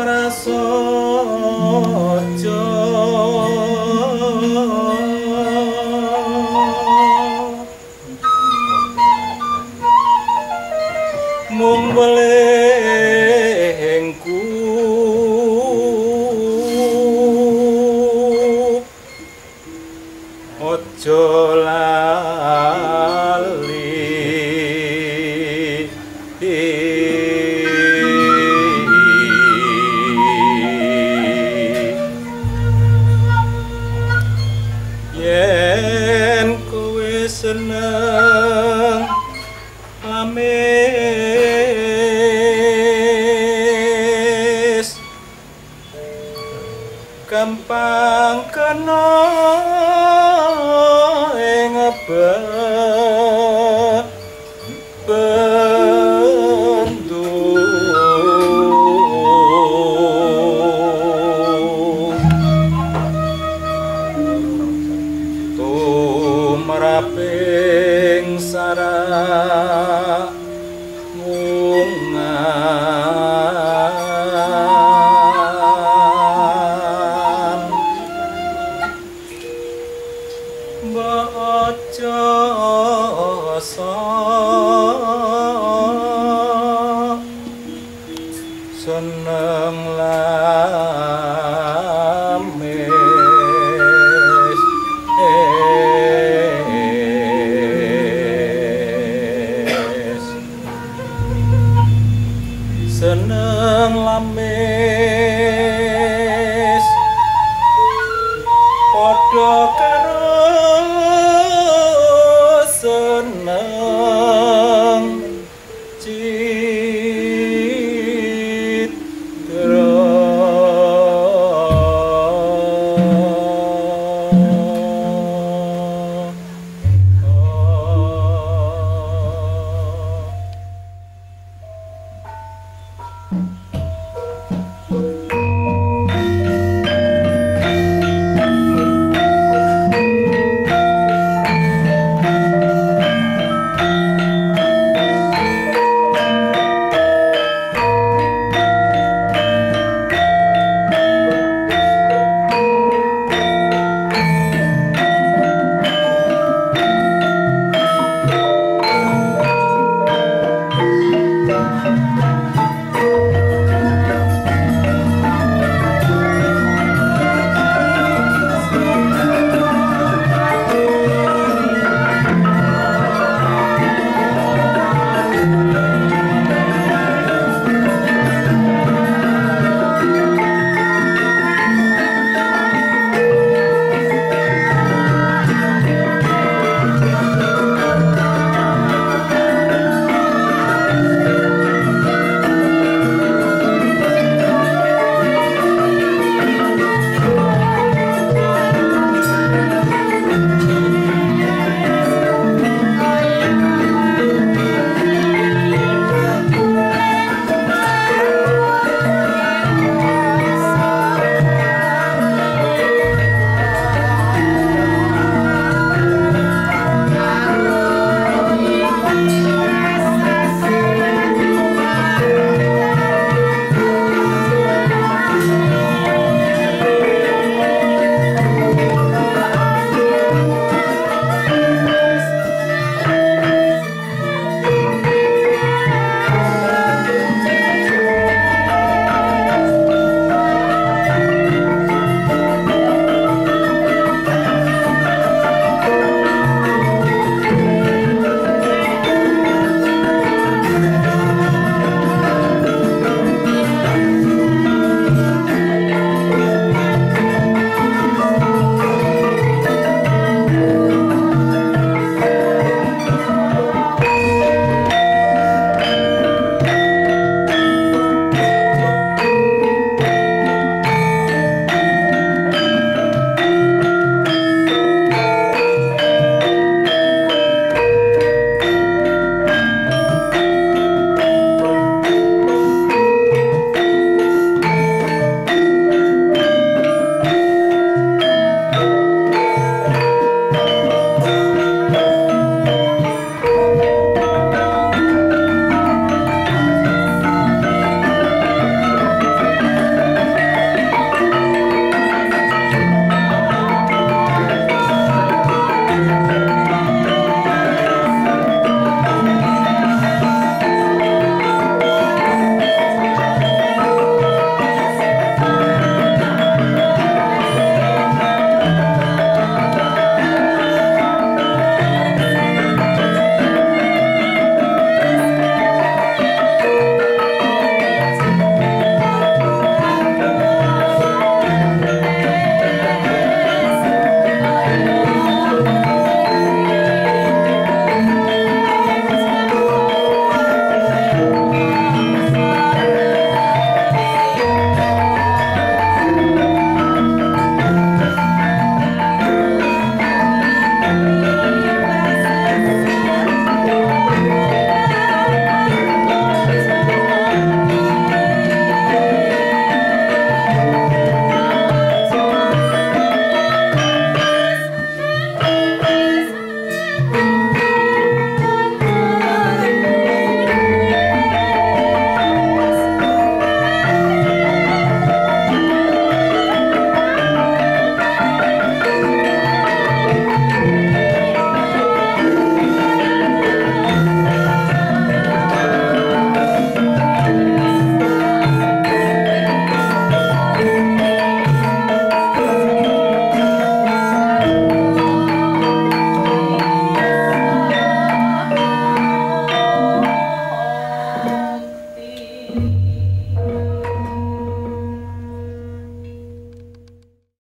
prasojo mung welengku aja Baca sa অটক